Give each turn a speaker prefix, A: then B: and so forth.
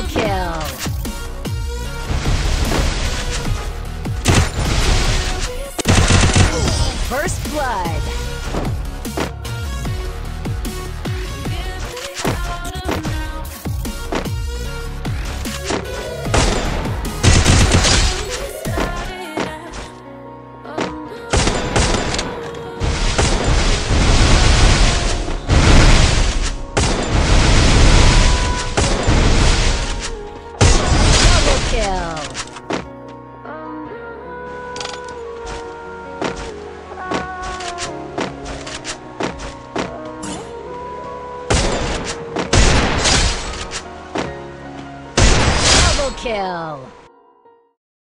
A: Double kill.